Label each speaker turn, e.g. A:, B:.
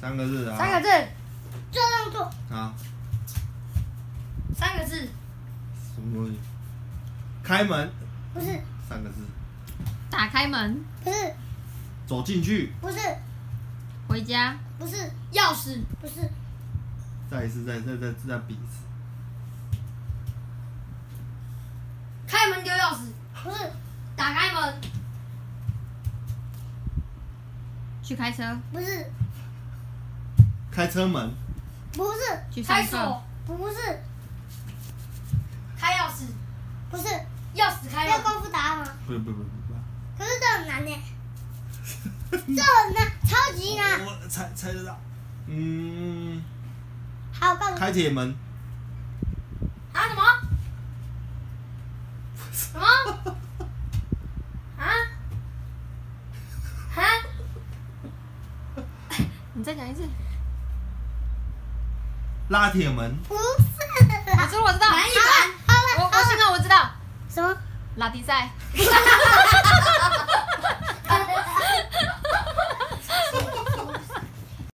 A: 三个字啊。
B: 三个字，
C: 这样做，
A: 啊，
B: 三个字，
A: 什么东西？开门，
C: 不是。
A: 三个字。
D: 打开门，
C: 不是。
A: 走进去，
C: 不是。
D: 回家，
C: 不是。
B: 钥匙，
C: 不是。
A: 再一次，再再再再比一次。
B: 开门丢钥匙，
C: 不是。
B: 打开门，
D: 去开车，
C: 不是
A: 开车门，
C: 不是
D: 去
B: 开锁，，
C: 不是
B: 开钥匙，
C: 不是，
B: 钥匙开门，
C: 要功夫答案吗？
A: 不不不不不。
C: 可是这很难呢，这很难，超级难。
A: 我猜猜得到。嗯，
C: 好，我告诉你，
A: 开铁门，
B: 啊什么？什么？啊？啊？
D: 你再讲一次。
A: 拉铁门，
C: 不是。
D: 我知道，我知道，我我现在我知道，
C: 什么？
D: 拉迪赛。